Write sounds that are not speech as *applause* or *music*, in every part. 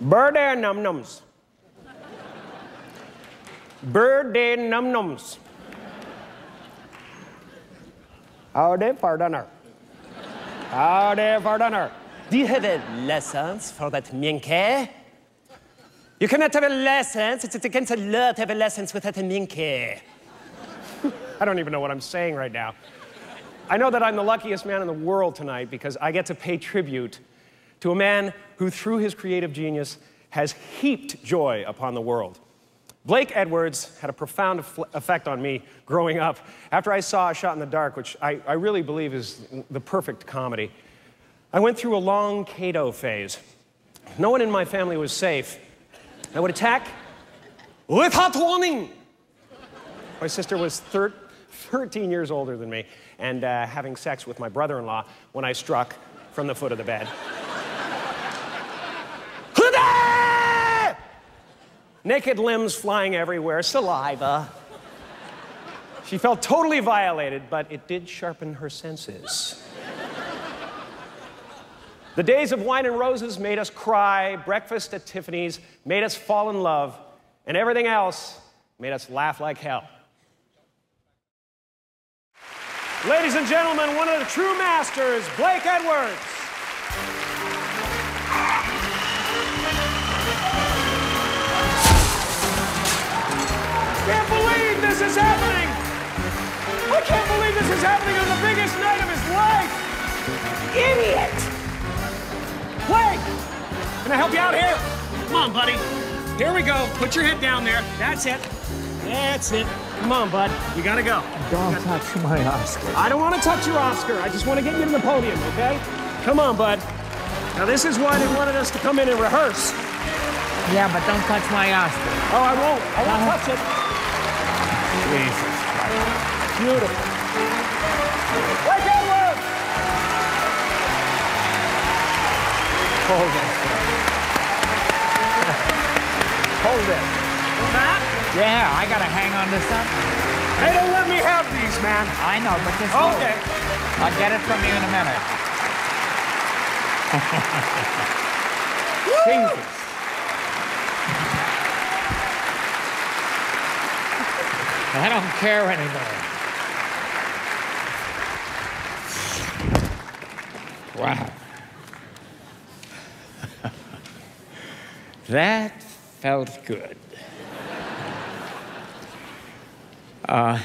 Birthday num nums. Birthday num nums. Howdy for dinner. Howdy for dinner. Do you have a license for that minke? You cannot have a license. It's against the law to have a license without a minke. *laughs* I don't even know what I'm saying right now. I know that I'm the luckiest man in the world tonight because I get to pay tribute to a man who, through his creative genius, has heaped joy upon the world. Blake Edwards had a profound effect on me growing up after I saw A Shot in the Dark, which I, I really believe is the perfect comedy. I went through a long Cato phase. No one in my family was safe. I would attack with hot warning. My sister was thir 13 years older than me and uh, having sex with my brother in law when I struck from the foot of the bed. Naked limbs flying everywhere, saliva. She felt totally violated, but it did sharpen her senses. the days of wine and roses made us cry, breakfast at Tiffany's made us fall in love, and everything else made us laugh like hell. Ladies and gentlemen, one of the true masters, Blake Edwards. Is happening! I can't believe this is happening on the biggest night of his life! Idiot! Wait! Can I help you out here? Come on, buddy. Here we go. Put your head down there. That's it. That's it. Come on, bud. You gotta go. Don't gotta... touch my Oscar. I don't want to touch your Oscar. I just want to get you to the podium, okay? Come on, bud. Now, this is why they wanted us to come in and rehearse. Yeah, but don't touch my Oscar. Oh, I won't. I won't uh -huh. touch it. Jesus Christ. Beautiful. Wake Edward! Hold it. Hold it. That? Yeah, I gotta hang on to something. They don't let me have these, man. I know, but just Okay. Hold. I'll get it from you in a minute. *laughs* Jesus. I don't care anymore. Wow. *laughs* that felt good. Uh,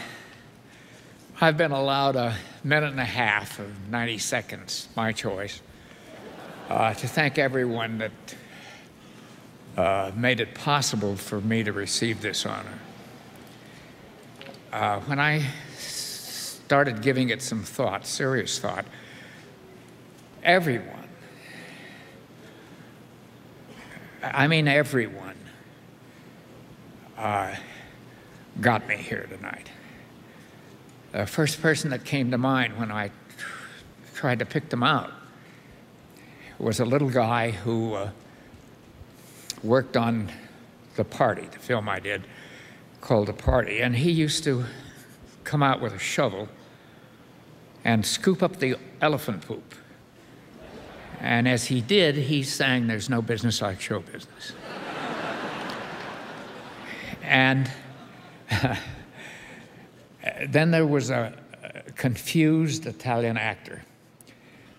I've been allowed a minute and a half of 90 seconds, my choice, uh, to thank everyone that uh, made it possible for me to receive this honor. Uh, when I started giving it some thought, serious thought, everyone, I mean everyone, uh, got me here tonight. The first person that came to mind when I tried to pick them out was a little guy who uh, worked on The Party, the film I did, called a party. And he used to come out with a shovel and scoop up the elephant poop. And as he did, he sang, There's no business like show business. and *laughs* then there was a, confused Italian actor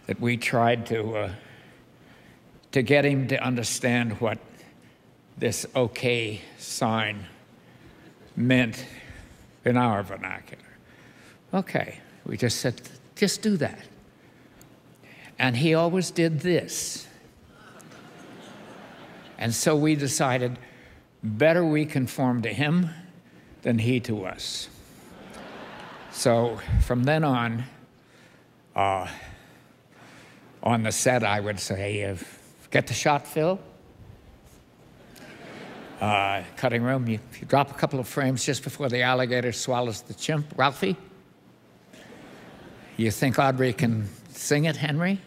that we tried to, uh, to get him to understand what this okay sign meant in our vernacular. Okay, we just said, just do that. And he always did this. And so we decided better we conform to him than he to us. So from then on, uh, on the set, I would say, get the shot, Phil uh, cutting room. You, you drop a couple of frames just before the alligator swallows the chimp. Ralphie? You think Audrey can sing it, Henry?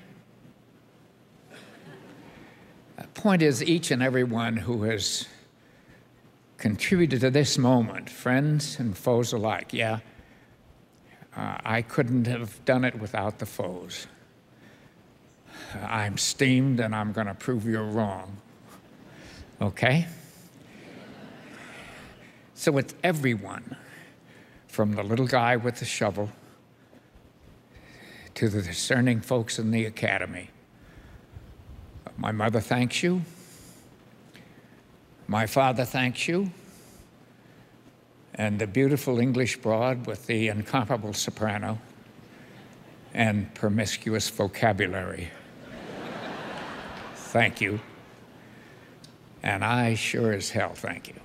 The point is, each and every one who has contributed to this moment, friends and foes alike, yeah, uh, I couldn't have done it without the foes. I'm steamed and I'm going to prove you're wrong. Okay? So it's everyone, from the little guy with the shovel to the discerning folks in the academy. My mother thanks you. My father thanks you. And the beautiful English broad with the incomparable soprano and promiscuous vocabulary. thank you. And I sure as hell thank you.